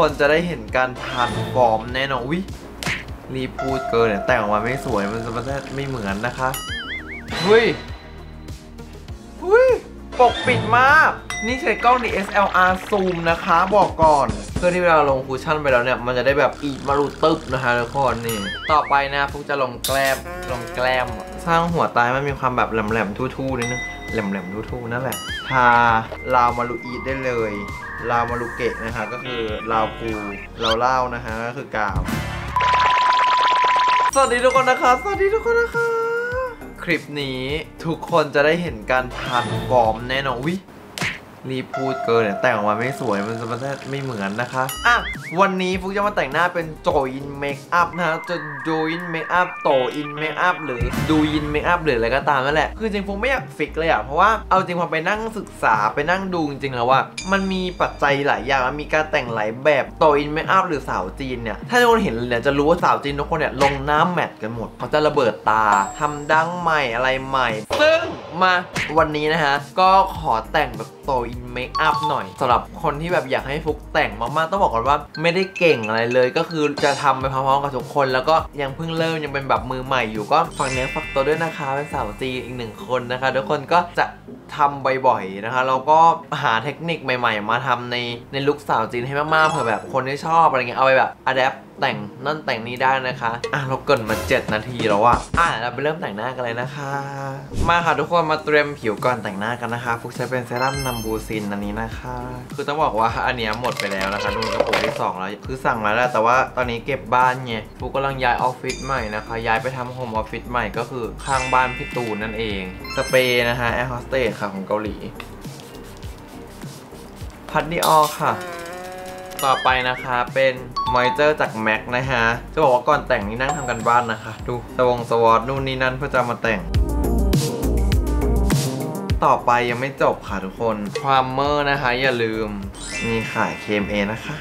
คนจะได้เห็นการทานฟอร์มแน่นอนวิรีพูดเกินเนี่ยแต่งออกมาไม่สวยมันจะมันไม่เหมือนนะคะเฮ้ยเฮ้ยปกปิดมาก นี่ใช้กล้อง DSLR ซูมนะคะ บอกก่อน เพื่อที่เวลาลงคูชั่นไปแล้วเนี่ย มันจะได้แบบอีมารูตึบนะคะทุกคนนี่ ต่อไปนะฟุกจะลงแกล้มลงแกล้ม สร้างหัวตายมันมีความแบบแหลมๆทู่ๆนิดนึง แหลมๆทู่ๆนั่นแหละ ทาลาวมารูอีทได้เลยลาวมารูเกะนะคะก็คือลาวกูลาวเล่านะคะก็คือกาว สวัสดีทุกคนนะคะ สวัสดีทุกคนนะคะ คลิปนี้ทุกคนจะได้เห็นการทานฟอร์มแน่นอนวิ รีบพูดเกินเนี่ยแต่งออกมาไม่สวยมันจะมันจะไม่เหมือนนะคะ อะ วันนี้ฟุกจะมาแต่งหน้าเป็นโจอินเมคอัพนะฮะจะโจอินเมคอัพโตอินเมคอัพหรือDouyin makeup หรืออะไรก็ตามนั่นแหละ คือจริงฟุกไม่อยาก fix เลยอะ เพราะว่าเอาจริงพอไปนั่งศึกษาไปนั่งดูจริงๆแล้วว่า มันมีปัจจัยหลายอย่างมันมีการแต่งหลายแบบ Douyin makeup หรือสาวจีนเนี่ย ถ้าทุกคนเห็นเนี่ยจะรู้ว่าสาวจีนทุกคนเนี่ยลงน้ำแมทกันหมดเขาจะระเบิดตาทำดั้งใหม่อะไรใหม่ ซึ่ง มาวันนี้นะฮะ ก็ขอแต่งแบบ Douyin makeup หน่อยสำหรับคนที่แบบอยากให้ฟุกแต่งมากๆ ต้องบอกก่อนว่าไม่ได้เก่งอะไรเลย ก็คือจะทำไปพร้อมๆกับทุกคน แล้วก็ยังเพิ่งเริ่มยังเป็นแบบมือใหม่อยู่ก็ฝากเนื้อฝากตัวด้วยนะคะเป็นสาวจีนอีกหนึ่งคนนะคะ ทุกคนก็จะทำบ่อยๆนะคะแล้วก็หาเทคนิคใหม่ ๆ มาทำในใน look สาวจีนให้มากๆเผื่อแบบคนที่ชอบอะไรเงี้ยเอาไปแบบ adapt แต่งนั่นแต่งนี้ได้นะคะ อะเราเกินมา 7 นาทีแล้วอะอะเราไปเริ่มแต่งหน้ากันเลยนะคะ มาค่ะทุกคนมาเตรียมผิวก่อนแต่งหน้ากันนะคะฟุกใช้เป็นเซรั่ม numbuzin อันนี้นะคะ คือต้องบอกว่าอันนี้หมดไปแล้วนะคะดูกระปุกที่สองแล้วคือสั่งมาแล้วแต่ว่าตอนนี้เก็บบ้านไงฟุกกำลังย้ายออฟฟิศใหม่นะคะ ย้ายไปทำ home office ใหม่ก็คือข้างบ้านพี่ตูนนั่นเองสเปรย์นะคะแอร์โฮสเตสค่ะของเกาหลีพัดดีออค่ะ ต่อไปนะคะเป็นมอยเจอร์จากแม็กนะฮะ จะบอกว่าก่อนแต่งนี่นั่งทำกันบ้านนะคะ ดูสวงสวอตนู่นนี่นั่นเพื่อจะมาแต่งต่อไปยังไม่จบค่ะทุกคน ความเมอร์นะคะ อย่าลืม มีขายเคมเอนะคะ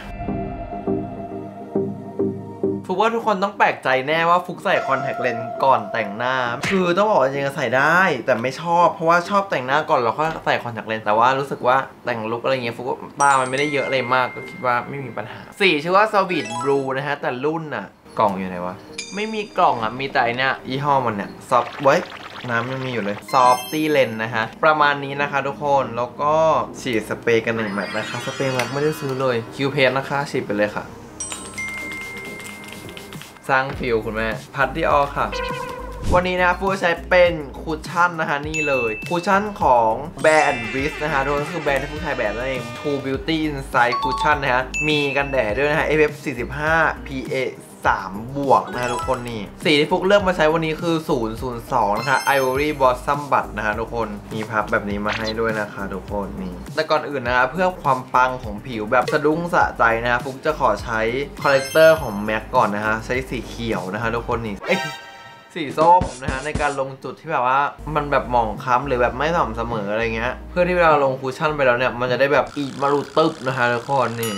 ฟุกว่าทุกคนต้องแปลกใจแน่ว่าฟุกใส่คอนแทคเลนส์ก่อนแต่งหน้า คือต้องบอกว่าจริงๆใส่ได้ แต่ไม่ชอบเพราะว่าชอบแต่งหน้าก่อนแล้วค่อยใส่คอนแทคเลนส์แต่ว่ารู้สึกว่าแต่งลุคอะไรเงี้ยฟุกตามันไม่ได้เยอะอะไรมากก็คิดว่าไม่มีปัญหาสีชื่อว่า s w e e t Blue นะฮะแต่รุ่นน่ะกล่องอยู่ไหนวะไม่มีกล่องอะมีแต่เนี่ยยี่ห้อมันเนี่ยซอฟไว้น้ำยังมีอยู่เลยซอฟตี้เลนนะฮะ ประมาณนี้นะคะทุกคนแล้วก็ฉีดสเปรย์กันหนึ่งแมทนะคะ สเปรย์แม็กไม่ได้ซื้อเลยคิวเพนนะคะ ฉีดไปเลยค่ะ สร้าง feel คุณแม่ พัดดีออค่ะ วันนี้นะฟุกใช้เป็น cushion นะคะนี่เลย cushion ของแบรนด์วิสนะคะทุกคนก็คือแบรนด์ที่ฟุกใช้แบรนด์นั่นเอง True Beauty Inside Cushion นะฮะมีกันแดดด้วยนะฮะ SPF 45 PA 3 บวกนะคะทุกคนนี่สีที่ฟุกเลือกมาใช้วันนี้คือ 002 นะคะ Ivory Blossom Bud นะคะทุกคนมีพัฟแบบนี้มาให้ด้วยนะคะทุกคนนี่แต่ก่อนอื่นนะคะเพื่อความปังของผิวแบบสะดุ้งสะใจนะคะฟุกจะขอใช้corrector ของ MAC ก่อนนะคะใช้สีเขียวนะคะทุกคนนี่เอ้ยสีส้มนะฮะในการลงจุดที่แบบว่ามันแบบหมองคล้ำหรือแบบไม่สม่ำเสมออะไรเงี้ยเพื่อที่เวลาลง cushion ไปแล้วเนี่ยมันจะได้แบบอีมารูตึบนะคะทุกคนนี่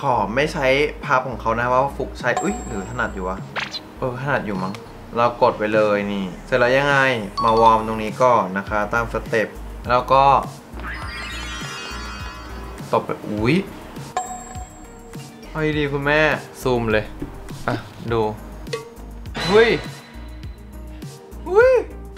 ขอไม่ใช้พัฟของเขานะว่าฟุกใช้อุ้ยหรือถนัดอยู่วะเออถนัดอยู่มั้งเรากดไปเลยนี่ เสร็จแล้วยังไงมา warm ตรงนี้ก่อนนะคะ ตาม stepแล้วก็ตบไปอุ้ยเอาดีคุณแม่ ซูมเลย อะ ดูเฮ้ยเฮ้ย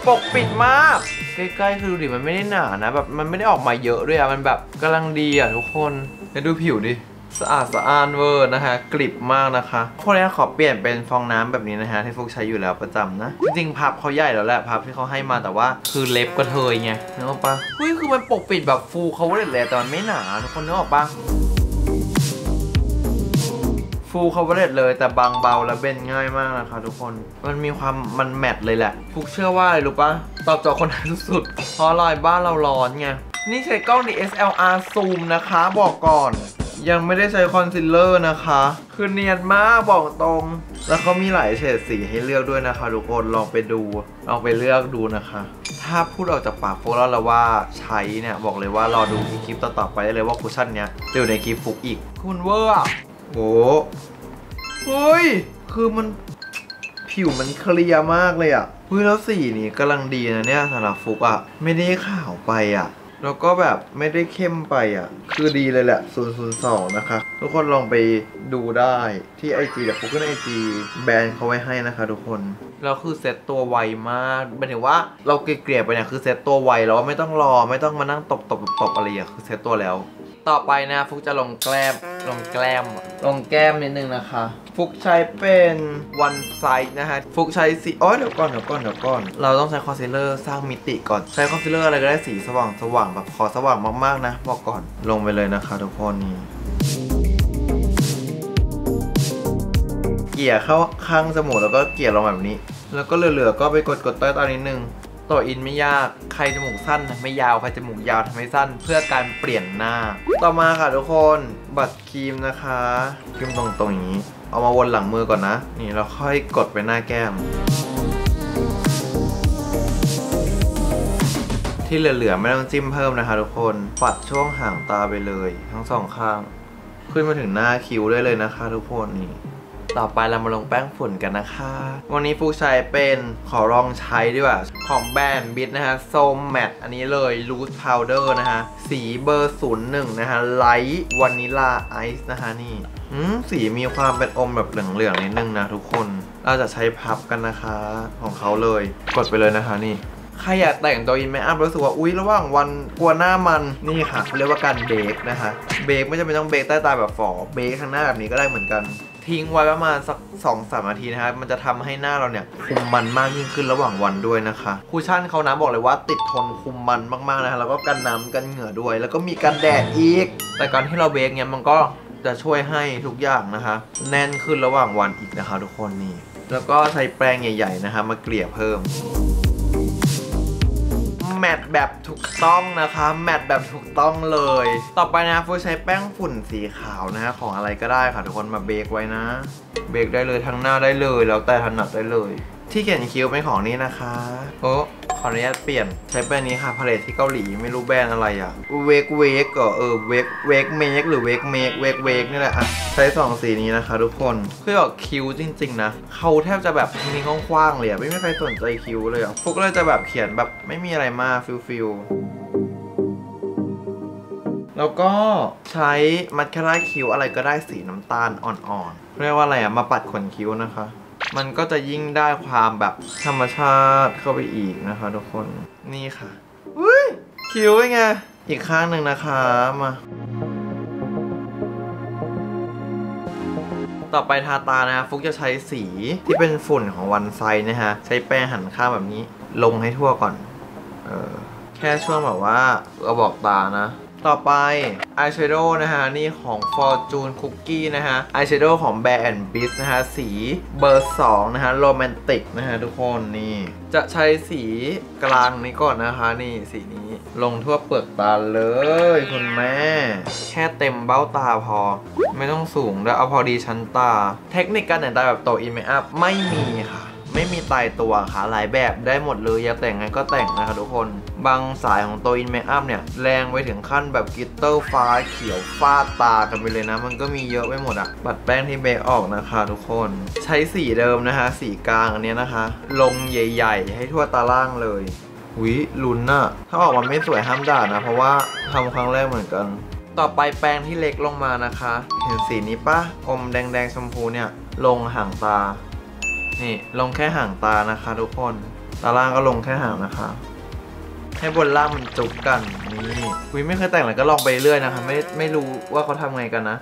ปกปิดมาก ใกล้ๆคือดูดิมันไม่ได้หนานะแบบมันไม่ได้ออกมาเยอะด้วยอะมันแบบกำลังดีอะทุกคนเดี๋ยวดูผิวดิ สะอาดสะอ้านเวอร์นะคะ กริบมากนะคะคนนี้ขอเปลี่ยนเป็นฟองน้ำแบบนี้นะฮะที่ฟุกใช้อยู่แล้วประจำนะ จริงๆพับเขาใหญ่แล้วแหละพับที่เขาให้มาแต่ว่าคือเล็บกระเทยไงนึกออกปะเฮ้ยคือมันปกปิดแบบฟูเขาเลยแต่มันไม่หนาทุกคนนึกออกปะฟูลค o เวอร์เลยแต่บางเบาและ blend ง่ายมากนะคะทุกคน มันมีความมัน matte เลยแหละฟุกเชื่อว่าอะไรรู้ปะตอบโจทย์คนไทยสุดๆเพราะอะไรบ้านเราร้อนไง นี่ใช้กล้อง DSLR ซูมนะคะ บอกก่อน ยังไม่ได้ใช้คอนซีลเลอร์นะคะ คือเนียนมากบอกตรง แล้วเขามีหลายเฉดสีให้เลือกด้วยนะคะ ทุกคนลองไปดู ลองไปเลือกดูนะคะ ถ้าพูดออกจากปากฟุกแล้วละว่าใช้เนี่ย บอกเลยว่ารอดูคลิปต่อๆไปได้เลยว่า cushion เนี้ยจะอยู่ในคลิปฟุกอีก cover อะโหเฮ้ย คือมันผิวมัน clear มากเลยอะ่ะเฮ้ยแล้วสีนี้กำลังดีนะเนี่ยสำหรับฟุกอะ่ะ ไม่ได้ขาวไปอะ่ะ แล้วก็แบบไม่ได้เข้มไปอะ คือดีเลยแหละ 002 นะคะ ทุกคนลองไปดูได้ที่ไอจีเดี๋ยวผมขึ้นไอจีแบรนด์เขาไว้ให้นะคะทุกคนแล้วคือเซ็ตตัวไวมากหมายถึงว่าเราเกลี่ยไปเนี่ยคือเซ็ตตัวไวแล้วไม่ต้องรอไม่ต้องมานั่งตบตบตบอะไรอย่างคือเซ็ตตัวแล้ว ต่อไปนะฟุกจะลงแกล้มลงแกล้มลงแก้มนิดนึงนะคะ ฟุกใช้เป็น One Size นะฮะ ฟุกใช้สีอ๋อเดี๋ยวก่อนเดี๋ยวก่อนเดี๋ยวก่อน เราต้องใช้คอนซีลเลอร์สร้างมิติก่อน ใช้คอนซีลเลอร์อะไรก็ได้สีสว่างสว่างแบบขอสว่างมากๆนะบอกก่อนลงไปเลยนะคะทุกคนนี่เกี่ยเข้าข้างจมูกแล้วก็เกี่ยลงแบบนี้ แล้วก็เหลือๆก็ไปกดกดใต้ตานิดนึง ต่ออินไม่ยาก ใครจมูกสั้นทำไม่ยาว ใครจมูกยาวทำให้สั้น เพื่อการเปลี่ยนหน้า ต่อมาค่ะทุกคน บัตรครีมนะคะ ครีมตรงๆอย่างนี้ เอามาวนหลังมือก่อนนะ นี่เราค่อยกดไปหน้าแก้ม ที่เหลือๆไม่ต้องจิ้มเพิ่มนะคะทุกคน ปัดช่วงห่างตาไปเลย ทั้งสองข้าง ขึ้นมาถึงหน้าคิ้วได้เลยนะคะ ทุกคนนี่ต่อไปเรามาลงแป้งฝุ่นกันนะคะ วันนี้ฟูใช้เป็นขอลองใช้ดีกว่า ของแบรนด์บิทนะฮะ so matte อันนี้เลย loose powder นะฮะ สีเบอร์ศูนย์หนึ่งนะฮะ light vanilla ice นะฮะนี่สีมีความเป็นอมแบบเหลืองๆนิดนึงนะทุกคน เราจะใช้พัฟกันนะคะของเขาเลย กดไปเลยนะคะนี่ใครอยากแต่ง Douyin makeup รู้สึกว่า อุ๊ย ระหว่างวันกลัวหน้ามันนี่ค่ะเขาเรียกว่าการเบรกนะคะ เบรกไม่จำเป็นต้องเบรกใต้ตาแบบฝอเบรกข้างหน้าแบบนี้ก็ได้เหมือนกันทิ้งไว้ประมาณสัก2อสานาทีนะคะมันจะทำให้หน้าเราเนี่ย คุมมันมากยิ่งขึ้นระหว่างวันด้วยนะคะคูชั่นเขานะบอกเลยว่าติดทนคุมมันมากๆนะคะแล้วก็กันน้ำกันเหงื่อด้วย แล้วก็มีกันแดดอีก แต่การที่เราเบรกเนี่ยมันก็จะช่วยให้ทุกอย่างนะคะ แน่นขึ้นระหว่างวันอีกนะคะ ทุกคนนี่แล้วก็ใช้แปรงใหญ่ ๆ นะคะมาเกลี่ยเพิ่ม matte แบบถูกต้องนะคะ matte แบบถูกต้องเลย ต่อไปนะฟูใช้แป้งฝุ่นสีขาวนะฮะของอะไรก็ได้ค่ะทุกคนมา bake ไว้นะ bake ได้เลยทั้งหน้าได้เลย แล้วแต่ถนัดได้เลย ที่เขียนคิ้วเป็นของนี้นะคะ โอ้ ขออนุญาตเปลี่ยนใช้แบรนด์นี้ค่ะ palette ที่เกาหลีไม่รู้แบรนด์อะไรอะเวกเวกก็เออเวก Wakemake หรือ Wakemake เวกเวกนี่แหละอะใช้สองสีนี้นะคะ ทุกคนคือแบบคิ้วจริง ๆ นะเขาแทบจะแบบทิ้งๆคว้างๆเลยอะไม่มีใครสนใจคิ้วเลยอะฟุกก็เลยจะแบบเขียนแบบไม่มีอะไรมาก feel feelแล้วก็ใช้มัสคาร่าคิ้วอะไรก็ได้สีน้ำตาลอ่อนๆเรียกว่าอะไรอะมาปัดขนคิ้วนะคะ มันก็จะยิ่งได้ความแบบธรรมชาติเข้าไปอีกนะคะทุกคนนี่ค่ะอุ้ยคิ้วไง อีกข้างหนึ่งนะคะมาต่อไปทาตานะฮะฟุกจะใช้สีที่เป็นฝุ่นของวันไซนะฮะ ใช้แป้งหันข้างแบบนี้ ลงให้ทั่วก่อน เออแค่ช่วงแบบว่ากระบอกตานะ ต่อไปอายแชโดว์นะฮะ นี่ของ Fortune Cookie นะฮะอายแชโดว์ของ Bear and Beast นะฮะ สีเบอร์ 2 นะฮะ romantic นะฮะทุกคนนี่ จะใช้สีกลางนี้ก่อนนะคะ นี่สีนี้ลงทั่วเปลือกตาเลย คุณแม่ แค่เต็มเบ้าตาพอ ไม่ต้องสูงแล้วเอาพอดีชั้นตา เทคนิคการแต่งตาแบบ Douyin makeup ไม่มีค่ะ ไม่มีตายตัวค่ะหลายแบบได้หมดเลยอยากแต่งไงก็แต่งนะคะทุกคน บางสายของ Douyin makeup เนี่ย แรงไปถึงขั้นแบบ glitter ฟ้าเขียวฟาดตากันไปเลยนะ มันก็มีเยอะไปหมดอะปัดแป้งที่ bake ออกนะคะทุกคน ใช้สีเดิมนะคะ สีกลางอันนี้นะคะ ลงใหญ่ ๆ ให้ทั่วตาล่างเลยวิลุ้นอะถ้าออกมาไม่สวยห้ามด่านะ เพราะว่าทำครั้งแรกเหมือนกัน ต่อไปแปรงที่เล็กลงมานะคะ เห็นสีนี้ปะอมแดงๆชมพูเนี่ย ลงหางตา นี่ลงแค่หางตานะคะทุกคน ตาล่างก็ลงแค่หางนะคะ ให้บนล่างมันจุกกันนี่วิไม่เคยแต่งเลยก็ลองไปเรื่อยนะคะ ไม่ไม่รู้ว่าเขาทำไงกันนะ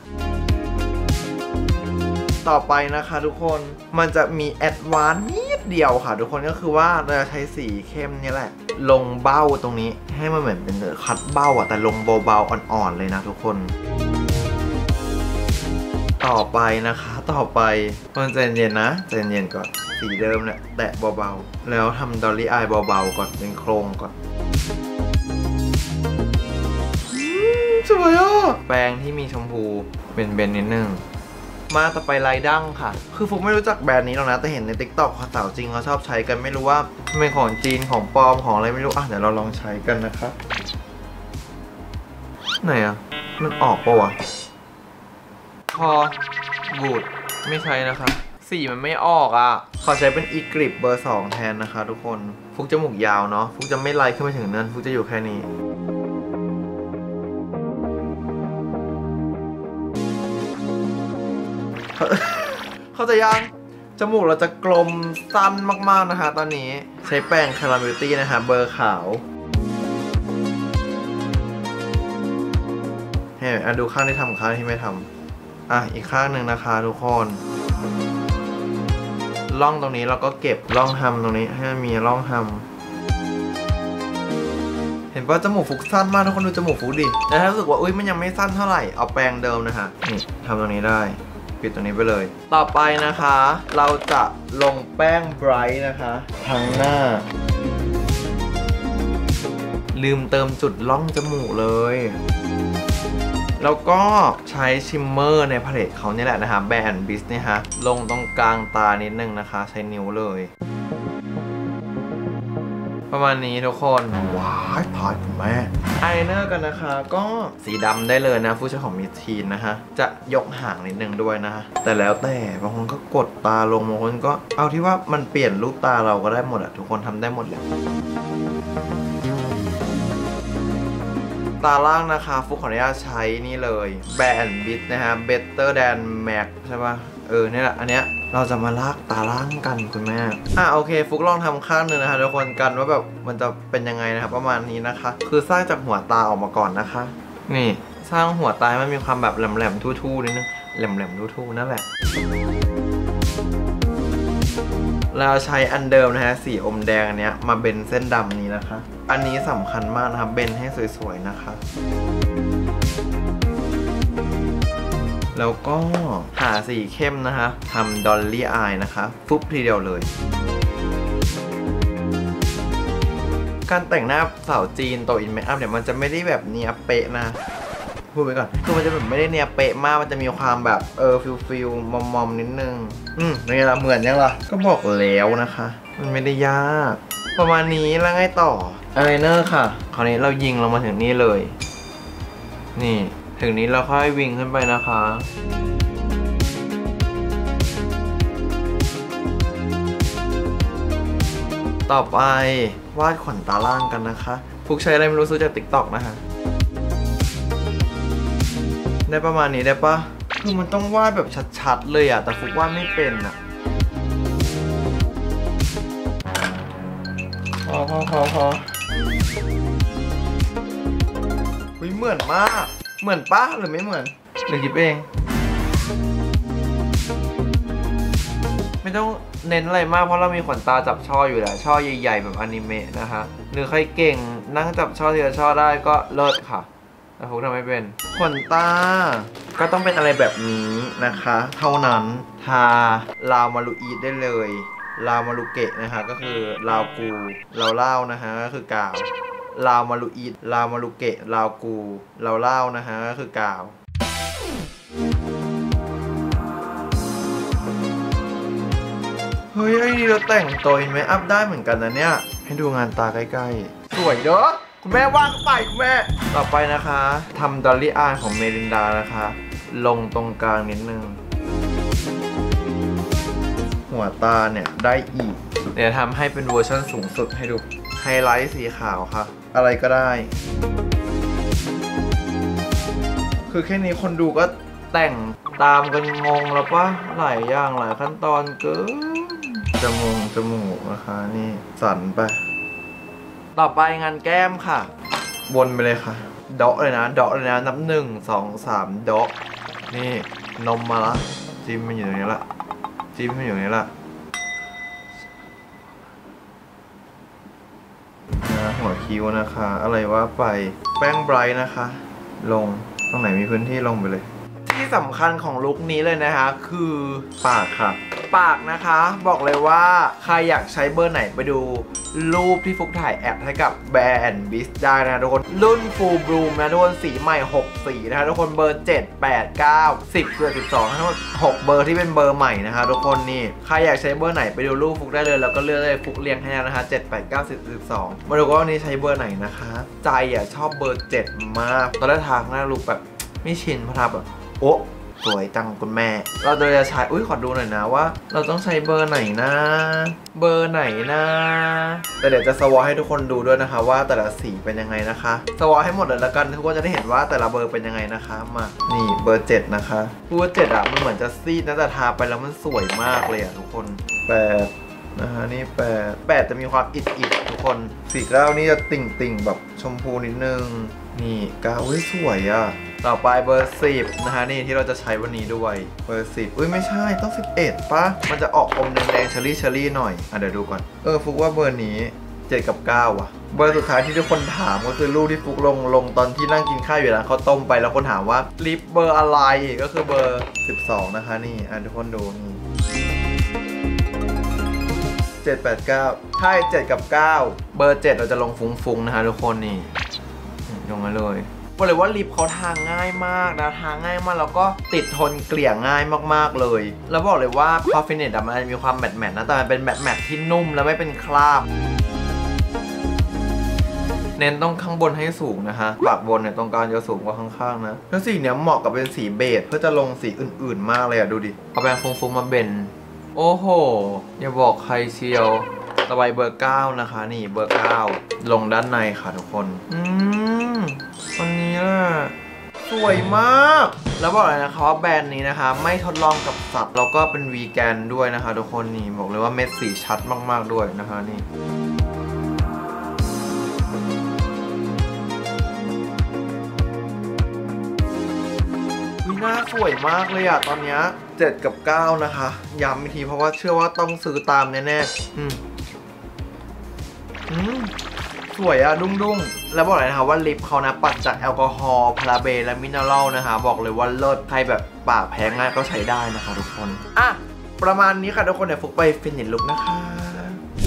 ต่อไปนะคะทุกคนมันจะมี advance นิดเดียวค่ะ ทุกคนก็คือว่าเราจะใช้สีเข้มนี่แหละ ลงเบ้าตรงนี้ให้มันเหมือนเป็นคัดเบ้าอะแต่ลงเบาๆอ่อนๆเลยนะทุกคน ต่อไปนะคะ ต่อไปมันใจเย็นนะใจเย็นก่อน สีเดิมเนี่ยแตะเบาๆ แล้วทำดอลลี่อายเบาๆก่อนเป็นโครงก่อนอืมสวยอะแปรงที่มีชมพูเป็นเบนๆนิดนึงมาต่อไปลายดั้งค่ะ คือฟุกไม่รู้จักแบรนด์นี้หรอกนะ แต่เห็นใน t ิ k t o k สาวจริงเขาชอบใช้กันไม่รู้ว่าเป็นของจีนของปลอมของอะไรไม่รู้ อะเดี๋ยวเราลองใช้กันนะครับ ไหนอะ มันออกปะวะ คอบูดไม่ใช้นะครับสีมันไม่ออกอะ่ะ ขอใช้เป็นอีกริบเบอร์ 2 แทนนะคะทุกคน ฟุกจมูกยาวเนาะ ฟุกจะไม่ไล่ขึ้นไปถึงเนิน ฟุกจะอยู่แค่นี้ เขาจะยัง จมูกเราจะกลมสั้นมากๆนะคะตอนนี้ ใช้แป้งคาราเมลตี้นะคะเบอร์ขาวให้ยดูข้างที่ทำข้างที่ไม่ทำ อะอีกข้างหนึ่งนะคะทุกคนร่องตรงนี้เราก็เก็บร่องทำตรงนี้ให้มันมีร่องทำเห็นว่าจมูกฟุกสั้นมากทุกคนดูจมูกฟุกดิแต่ถ้ารู้สึกว่าอุ้ยมันยังไม่สั้นเท่าไหร่เอาแปรงเดิมนะคะนี่ทำตรงนี้ได้ปิดตรงนี้ไปเลย ต่อไปนะคะ เราจะลงแป้ง bright นะคะทั้งหน้า ลืมเติมจุดร่องจมูกเลย แล้วก็ใช้ shimmer ใน palette เขาเนี่ยแหละนะคะแบรนด์บิสเนี่ยฮะ ลงตรงกลางตานิดนึงนะคะ ใช้นิ้วเลย ประมาณนี้ทุกคน ว้ายพายคุณแม่ไอเนอร์กันนะคะ ก็สีดำได้เลยนะผู้ใช้ของมิทีนนะคะ จะยกห่างนิดนึงด้วยนะคะแต่แล้วแต่บางคนก็กดตาลงบางคนก็เอาที่ว่ามันเปลี่ยนรูปตาเราก็ได้หมดอะทุกคนทำได้หมดเลย ตาล่างนะคะฟุกขออนุญาตใช้นี่เลยแบรนด์บิทนะฮะ Better Than Mac ใช่ปะเออเนี่ยแหละอันเนี้ยเราจะมาลากตาล่างกันคุณแม่ อะโอเค ฟุกลองทำข้างหนึ่งนะคะทุกคนกันว่าแบบมันจะเป็นยังไงนะครับประมาณนี้นะคะ คือสร้างจากหัวตาออกมาก่อนนะคะ นี่สร้างหัวตาให้มันมีความแบบแหลมๆทู่ๆนิดนึงแหลมๆทู่ๆนั่นแหละ เราใช้อันเดิมนะฮะสีอมแดงอันเนี้ยมาเบนเส้นดำนี้นะคะ อันนี้สำคัญมากนะครับเบนให้สวยๆนะคะแล้วก็หาสีเข้มนะคะทำดอลลี่อายนะคะฟุบทีเดียวเลย การแต่งหน้าสาวจีน Douyin makeup เนี่ยมันจะไม่ได้แบบเนี้ยบเป๊ะนะ พูดไปก่อนคือมันจะแบบไม่ได้เนี้ยบเป๊ะมากมันจะมีความแบบเออ feel feel มอมมอมนิดนึงอืมนไงล่ะเหมือนยังล่ะก็บอกแล้วนะคะ มันไม่ได้ยาก ประมาณนี้แล้วไงต่ออายไลเนอร์ค่ะ คราวนี้เรายิงลงมาถึงนี่เลย นี่ ถึงนี้เราค่อยวิ่งขึ้นไปนะคะต่อไปวาดขนตาล่างกันนะคะ ฟุกใช้อะไรไม่รู้ซื้อจากติ๊กต็อกนะคะ ได้ประมาณนี้ได้ปะคือมันต้องวาดแบบชัดๆเลยอะแต่ฟุกวาดไม่เป็นอะพอพอพอพออุ้ยเหมือนมาก เหมือนปะหรือไม่เหมือนหรือคิดเอง ไม่ต้องเน้นอะไรมากเพราะเรามีขนตาจับช่ออยู่แล้วช่อใหญ่ๆแบบอนิเมะนะคะหรือใครเก่งนั่งจับช่อทีละช่อได้ก็เลิศค่ะ แต่ฟุกทำไม่เป็นขนตา ก็ต้องเป็นอะไรแบบนี้นะคะ เท่านั้นทาลาวมารุอีทได้เลยลาวมารุเกะนะคะ ก็คือลาวกูลาวเล่านะฮะก็คือกาวลาวมารุอีทลาวมารุเกะลาวกูลาวเล่านะฮะก็คือกาวเฮ้ยไอ้นี่เราแต่ง Douyin makeup ได้เหมือนกันนะเนี่ย ให้ดูงานตาใกล้ๆ สวยเด้อ คุณแม่ว่างก็ไปคุณแม่ ต่อไปนะคะทำ dolly eye ของ Meilinda นะคะ ลงตรงกลางนิดนึง หัวตาเนี่ยได้อีก เดี๋ยวทำให้เป็นเวอร์ชันสูงสุดให้ดู ไฮไลท์สีขาวค่ะ อะไรก็ได้ คือแค่นี้คนดูก็แต่งตามกันงงแล้วปะหลายอย่างหลายขั้นตอนเกินจมูกจมูกนะคะนี่ สั่นไป ต่อไปงานแก้มค่ะ วนไปเลยค่ะดาะเลยนะดาะเลยนะนับหนึ่งสองสามดาะนี่นมมาละจิ้มมันอยู่ตรงนี้ละจิ้มมันอยู่ตรงนี้ละนะหัวคิ้วนะคะ อะไรว่าไปแป้ง bright นะคะ ลงตรงไหนมีพื้นที่ลงไปเลย ที่สำคัญของ look นี้เลยนะคะ คือปากค่ะ ปากนะคะ บอกเลยว่าใครอยากใช้เบอร์ไหนไปดูรูปที่ฟุกถ่าย ad ให้กับแบรนด์บิสได้นะทุกคน รุ่น Full Bloom นะทุกคนสีใหม่ 6 สีนะคะทุกคนเบอร์ 7 8 9 10 11 12ทั้งหมด6เบอร์ที่เป็นเบอร์ใหม่นะคะทุกคนนี่ ใครอยากใช้เบอร์ไหนไปดูรูปฟุกได้เลย แล้วก็เลือกได้เลยฟุกเรียงให้แล้วนะคะ 7 8 9 10 12 มาดูว่าวันนี้ใช้เบอร์ไหนนะคะ ใจอะชอบเบอร์ 7 มากตอนแรกทางหน้ารูปแบบไม่ชินเพราะทาแบบ โอ๊ะสวยจังคุณแม่ เราจะใช้ อุ้ยขอดูหน่อยนะว่า เราต้องใช้เบอร์ไหนนะ เบอร์ไหนนะ แต่เดี๋ยวจะสวอให้ทุกคนดูด้วยนะคะ ว่าแต่ละสีเป็นยังไงนะคะ สวอให้หมดเลยละกันทุกคนจะได้เห็นว่าแต่ละเบอร์เป็นยังไงนะคะ มา นี่เบอร์เจ็ดนะคะ เบอร์เจ็ดอะมันเหมือนจะซีดนะแต่ทาไปแล้วมันสวยมากเลยอะทุกคนแปด นะฮะนี่แปดแปดจะมีความอิฐอิฐทุกคนสีเก้านี่จะติ่งติ่งแบบชมพูนิดนึง นี่เก้าอุ้ยสวยอะ่ะ ต่อไปเบอร์สิบนะฮะนี่ที่เราจะใช้วันนี้ด้วย เบอร์สิบอุ้ยไม่ใช่ต้องสิบเอ็ดปะมันจะออกอมแดงๆเชอรี่เชอรี่หน่อย อะเดี๋ยวดูก่อน เออฟุกว่าเบอร์นี้เจ็ดกับเก้าว่ะ เบอร์สุดท้ายที่ทุกคนถามก็คือรูปที่ฟุกลงลงตอนที่นั่งกินข้าวอยู่ร้านข้าวต้มไปแล้วคนถามว่าลิปเบอร์อะไรก็คือเบอร์ 12 นะคะนี่อะทุกคนดูนี่ 7 8 9ใช่7กับ 9 เบอร์ 7 เราจะลงฟุ้งๆนะคะทุกคนนี่ลงมาเลยบอกเลยว่าลิปเขาทาง่ายมากนะทาง่ายมากแล้วก็ติดทนเกลี่ยง่ายมากๆเลย แล้วบอกเลยว่าพอ finish มันจะมีความ matte ๆนะแต่มันเป็น matte matte ที่นุ่มแล้วไม่เป็นคราบเน้นต้องข้างบนให้สูงนะคะปากบนเนี่ยตรงกลางจะสูงกว่าข้างๆนะ แล้วสีเนี้ยเหมาะกับเป็นสี base เพื่อจะลงสีอื่นๆมากเลยอะดูดิ เอาแปรงฟุ้งๆมาเบน โอ้โห อย่าบอกใครเชียวสบายเบอร์เก้านะคะ นี่เบอร์เก้าลงด้านในค่ะทุกคน อืมอันนี้ล่ะสวยมาก แล้วบอกเลยนะคะว่าแบรนด์นี้นะคะ ไม่ทดลองกับสัตว์แล้วก็เป็นวีแกนด้วยนะคะ ทุกคนนี่บอกเลยว่าเม็ดสีชัดมาก ๆ ด้วยนะคะนี่ วิหน้าสวยมากเลยอะตอนเนี้ย7กับ9นะคะย้ำอีกทีเพราะว่าเชื่อว่าต้องซื้อตามแน่ๆอืมอืมสวยอะดุ้งดุ้งๆแล้วบอกเลยนะคะว่าลิปเขานะปราศจากแอลกอฮอล์พาราเบนและ mineral นะคะ บอกเลยว่าเลิศใครแบบปากแพ้ง่ายก็ใช้ได้นะคะทุกคน อะ ประมาณนี้ค่ะทุกคนเดี๋ยวฟุกไป finish look นะคะ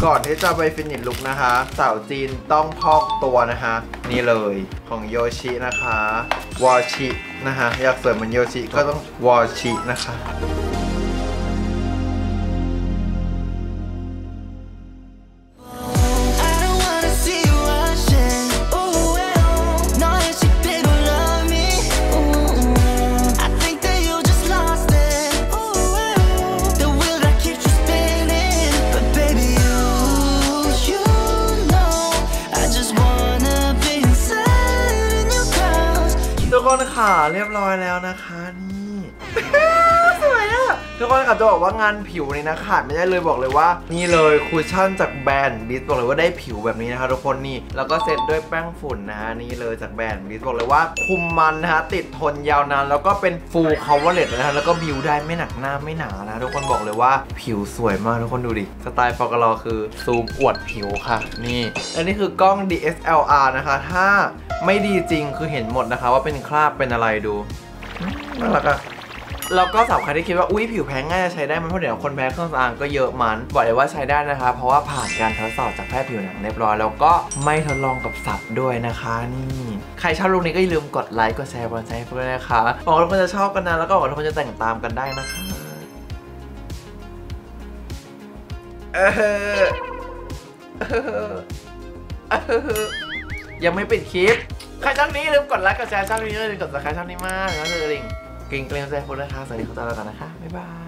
ก่อนที่จะไป finish look นะคะ สาวจีนต้องพอกตัวนะคะ นี่เลยของโยชินะคะ วอชินะคะ อยากสวยเหมือนโยชิก็ต้องวอชินะคะ ทุกคนค่ะเรียบร้อยแล้วนะคะนี่ สวยอะทุกคนค่ะจะบอกว่างานผิวนี่นะขาดไม่ได้เลยบอกเลยว่า นี่เลย cushion จากแบรนด์บิสบอกเลยว่าได้ผิวแบบนี้นะคะทุกคนนี่แล้วก็เซตด้วยแป้งฝุ่นนะฮะนี่เลยจากแบรนด์บิสบอกเลยว่าคุมมันนะฮะติดทนยาวนานแล้วก็เป็น full coverage เลยนะฮะแล้วก็บิวได้ไม่หนักหน้าไม่หนานะทุกคนบอกเลยว่าผิวสวยมากทุกคน Douyin สไตล์ฟอกลอคือซูมอวดผิวค่ะ นี่และนี่คือกล้อง DSLR นะคะ ถ้าไม่ดีจริงคือเห็นหมดนะคะ ว่าเป็นคราบเป็นอะไรดูน่ารักอะ แล้วก็สำหรับใครที่คิดว่าอุ้ยผิวแพ้ง่ายจะใช้ได้ไหมเพราะเดี๋ยวคนแพ้เครื่องสำอางก็เยอะมันบอกเลยว่าใช้ได้นะคะ เพราะว่าผ่านการทดสอบจากแพทย์ผิวหนังเรียบร้อยแล้วก็ไม่ทดลองกับสัตว์ด้วยนะคะนี่ใครชอบรูปนี้ก็อย่าลืมกดไลค์กดแชร์กดใจให้พวกด้วยนะคะหวังว่าทุกคนจะชอบกันนะแล้วก็หวังว่าทุกคนจะแต่งตามกันได้นะคะเออเออเออยังไม่ปิดคลิป ใครช่องนี้อย่าลืมกดไลค์กดแชร์ช่องนี้อย่าลืมกด subscribe ช่องนี้มากนะคือลิง เก่งเกรงใจคนนะคะสวัสดีขอตัวลากันนะคะ บ๊ายบาย